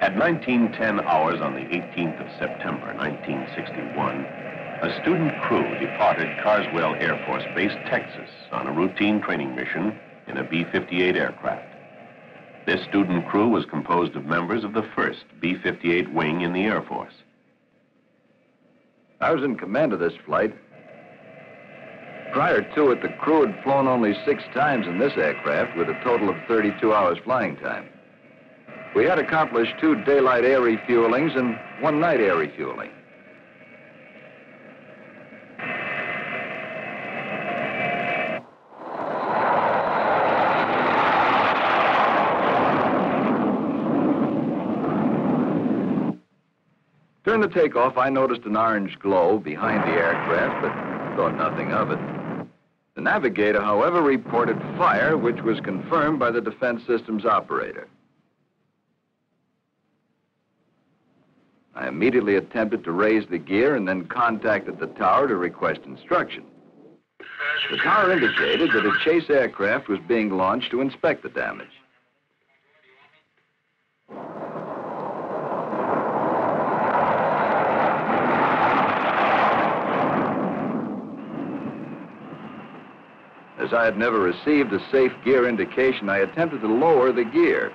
At 1910 hours on the 18th of September, 1961, a student crew departed Carswell Air Force Base, Texas, on a routine training mission in a B-58 aircraft. This student crew was composed of members of the 1st B-58 wing in the Air Force. I was in command of this flight. Prior to it, the crew had flown only six times in this aircraft with a total of 32 hours flying time. We had accomplished two daylight air refuelings and one night air refueling. During the takeoff, I noticed an orange glow behind the aircraft, but thought nothing of it. The navigator, however, reported fire, which was confirmed by the defense systems operator. I immediately attempted to raise the gear and then contacted the tower to request instruction. The tower indicated that a chase aircraft was being launched to inspect the damage. As I had never received a safe gear indication, I attempted to lower the gear.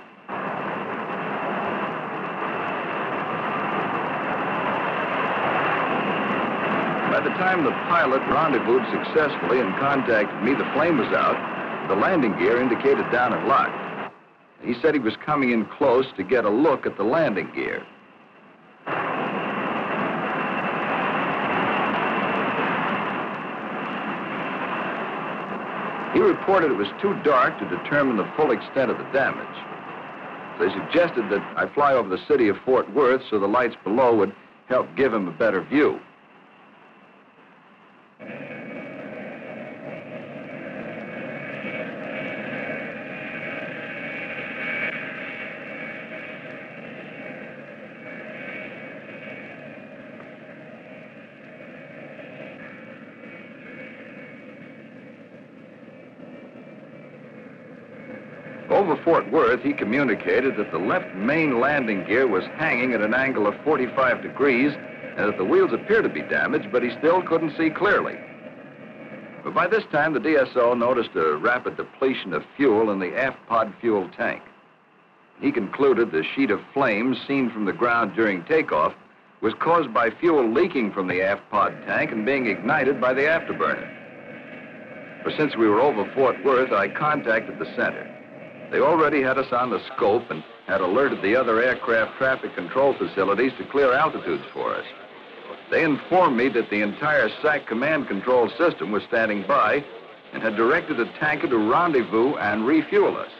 Time the pilot rendezvoused successfully and contacted me, the flame was out. The landing gear indicated down and locked. He said he was coming in close to get a look at the landing gear. He reported it was too dark to determine the full extent of the damage. They suggested that I fly over the city of Fort Worth so the lights below would help give him a better view. Over Fort Worth, he communicated that the left main landing gear was hanging at an angle of 45 degrees and that the wheels appeared to be damaged, but he still couldn't see clearly. But by this time, the DSO noticed a rapid depletion of fuel in the aft pod fuel tank. He concluded the sheet of flames seen from the ground during takeoff was caused by fuel leaking from the aft pod tank and being ignited by the afterburner. For since we were over Fort Worth, I contacted the center. They already had us on the scope and had alerted the other aircraft traffic control facilities to clear altitudes for us. They informed me that the entire SAC command control system was standing by and had directed a tanker to rendezvous and refuel us.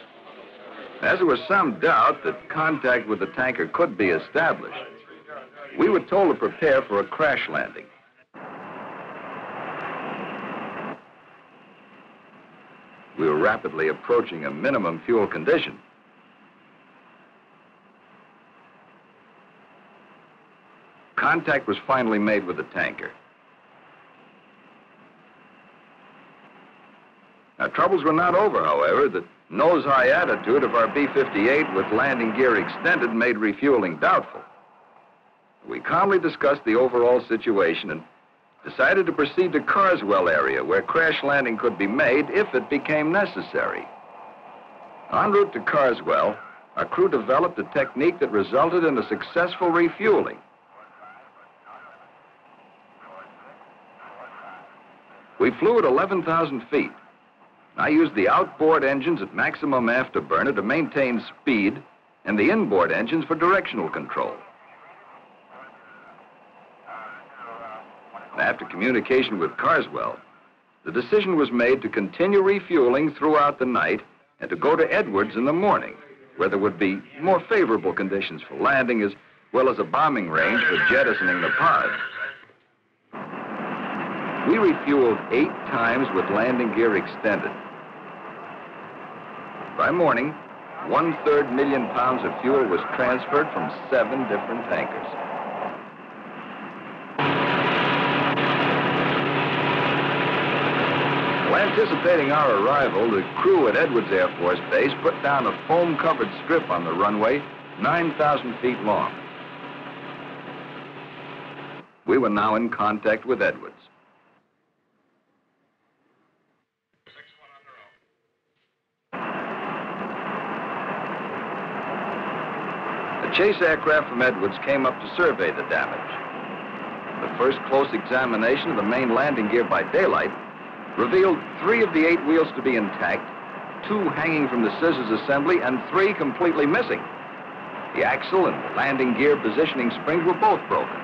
As there was some doubt that contact with the tanker could be established, we were told to prepare for a crash landing. We were rapidly approaching a minimum fuel condition. Contact was finally made with the tanker. Now, troubles were not over, however. The nose-high attitude of our B-58 with landing gear extended made refueling doubtful. We calmly discussed the overall situation and decided to proceed to Carswell area where crash landing could be made if it became necessary. En route to Carswell, our crew developed a technique that resulted in a successful refueling. We flew at 11,000 feet. I used the outboard engines at maximum afterburner to maintain speed and the inboard engines for directional control. After communication with Carswell, the decision was made to continue refueling throughout the night and to go to Edwards in the morning, where there would be more favorable conditions for landing as well as a bombing range for jettisoning the pod. We refueled eight times with landing gear extended. By morning, one-third million pounds of fuel was transferred from seven different tankers. Anticipating our arrival, the crew at Edwards Air Force Base put down a foam-covered strip on the runway 9,000 feet long. We were now in contact with Edwards. A chase aircraft from Edwards came up to survey the damage. The first close examination of the main landing gear by daylight revealed three of the eight wheels to be intact, two hanging from the scissors assembly, and three completely missing. The axle and landing gear positioning springs were both broken.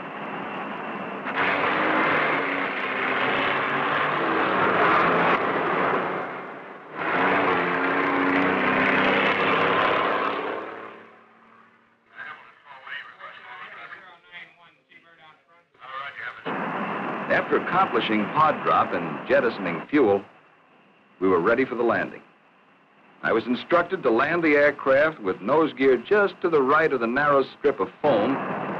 After accomplishing pod drop and jettisoning fuel, we were ready for the landing. I was instructed to land the aircraft with nose gear just to the right of the narrow strip of foam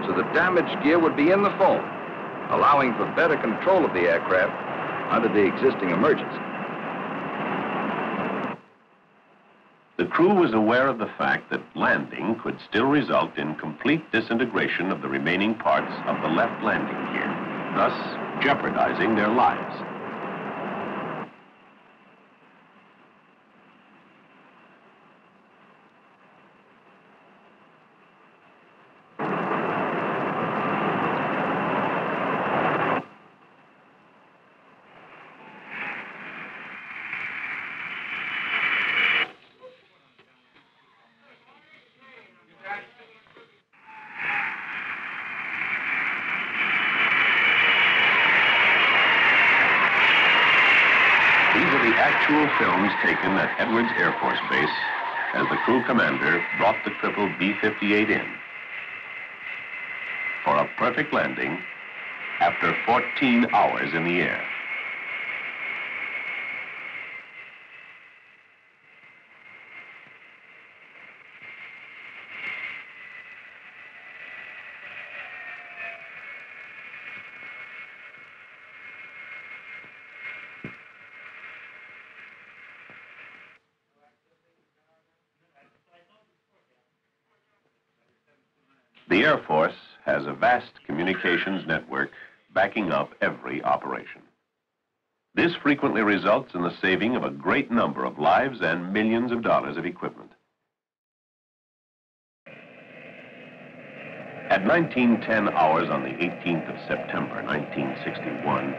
so the damaged gear would be in the foam, allowing for better control of the aircraft under the existing emergency. The crew was aware of the fact that landing could still result in complete disintegration of the remaining parts of the left landing gear, thus jeopardizing their lives. Films taken at Edwards Air Force Base as the crew commander brought the crippled B-58 in for a perfect landing after 14 hours in the air. The Air Force has a vast communications network backing up every operation. This frequently results in the saving of a great number of lives and millions of dollars of equipment. At 1910 hours on the 18th of September, 1961,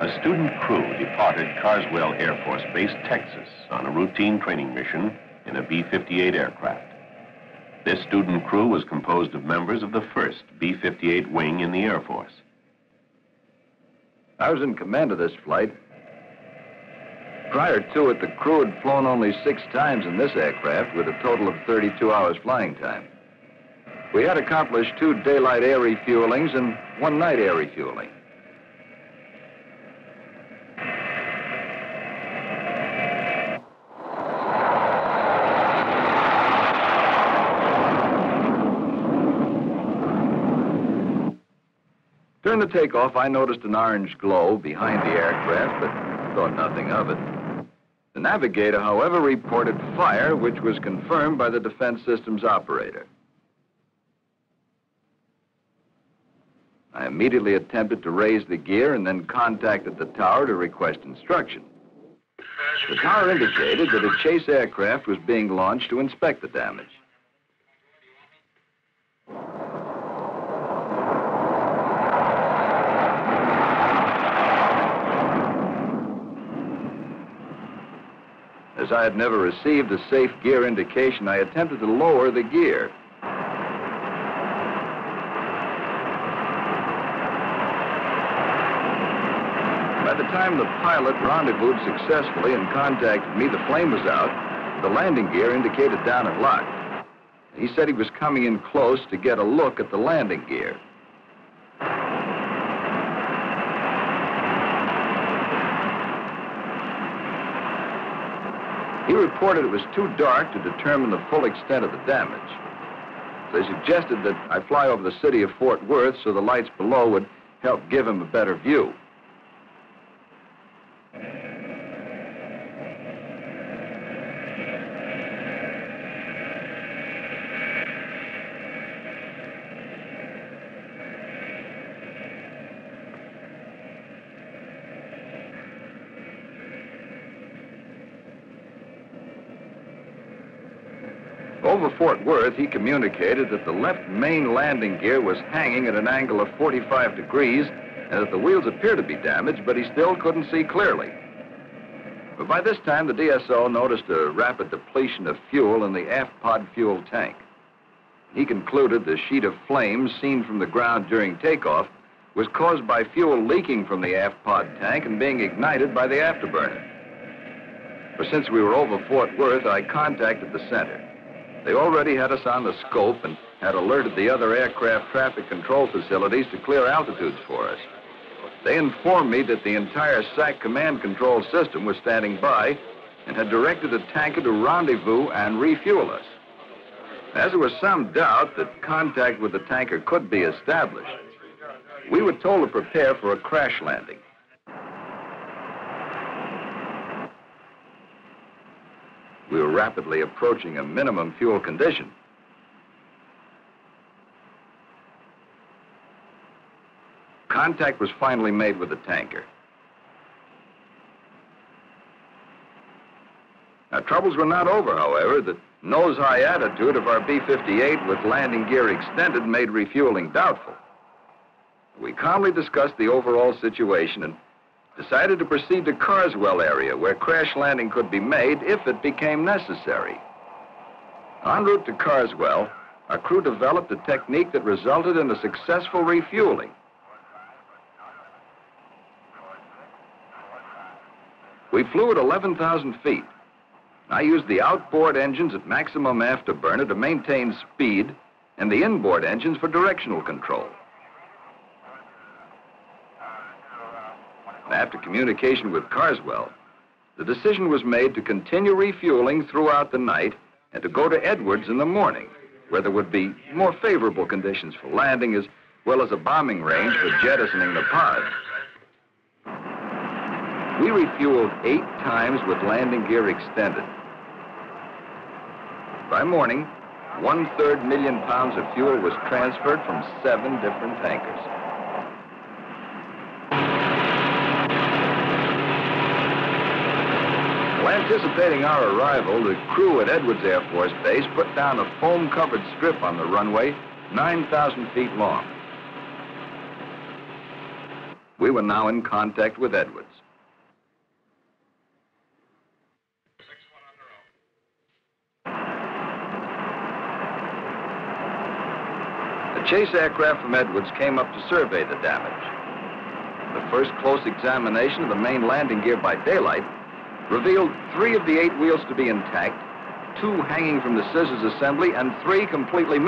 a student crew departed Carswell Air Force Base, Texas, on a routine training mission in a B-58 aircraft. This student crew was composed of members of the 1st B-58 wing in the Air Force. I was in command of this flight. Prior to it, the crew had flown only six times in this aircraft with a total of 32 hours flying time. We had accomplished two daylight air refuelings and one night air refueling. During the takeoff, I noticed an orange glow behind the aircraft, but thought nothing of it. The navigator, however, reported fire, which was confirmed by the defense systems operator. I immediately attempted to raise the gear and then contacted the tower to request instruction. The tower indicated that a chase aircraft was being launched to inspect the damage. As I had never received a safe gear indication, I attempted to lower the gear. By the time the pilot rendezvoused successfully and contacted me, the flame was out. The landing gear indicated down and locked. He said he was coming in close to get a look at the landing gear. He reported it was too dark to determine the full extent of the damage. They suggested that I fly over the city of Fort Worth so the lights below would help give him a better view. Over Fort Worth, he communicated that the left main landing gear was hanging at an angle of 45 degrees and that the wheels appeared to be damaged, but he still couldn't see clearly. But by this time, the DSO noticed a rapid depletion of fuel in the aft pod fuel tank. He concluded the sheet of flames seen from the ground during takeoff was caused by fuel leaking from the aft pod tank and being ignited by the afterburner. But since we were over Fort Worth, I contacted the center. They already had us on the scope and had alerted the other aircraft traffic control facilities to clear altitudes for us. They informed me that the entire SAC command control system was standing by and had directed the tanker to rendezvous and refuel us. As there was some doubt that contact with the tanker could be established, we were told to prepare for a crash landing. We were rapidly approaching a minimum fuel condition. Contact was finally made with the tanker. Now, troubles were not over, however. The nose-high attitude of our B-58 with landing gear extended made refueling doubtful. We calmly discussed the overall situation and decided to proceed to Carswell area where crash landing could be made if it became necessary. En route to Carswell, our crew developed a technique that resulted in a successful refueling. We flew at 11,000 feet. I used the outboard engines at maximum afterburner to maintain speed and the inboard engines for directional control. After communication with Carswell, the decision was made to continue refueling throughout the night and to go to Edwards in the morning, where there would be more favorable conditions for landing as well as a bombing range for jettisoning the pod. We refueled eight times with landing gear extended. By morning, one-third million pounds of fuel was transferred from seven different tankers. Anticipating our arrival, the crew at Edwards Air Force Base put down a foam-covered strip on the runway 9,000 feet long. We were now in contact with Edwards. The Chase aircraft from Edwards came up to survey the damage. The first close examination of the main landing gear by daylight revealed three of the eight wheels to be intact, two hanging from the scissors assembly, and three completely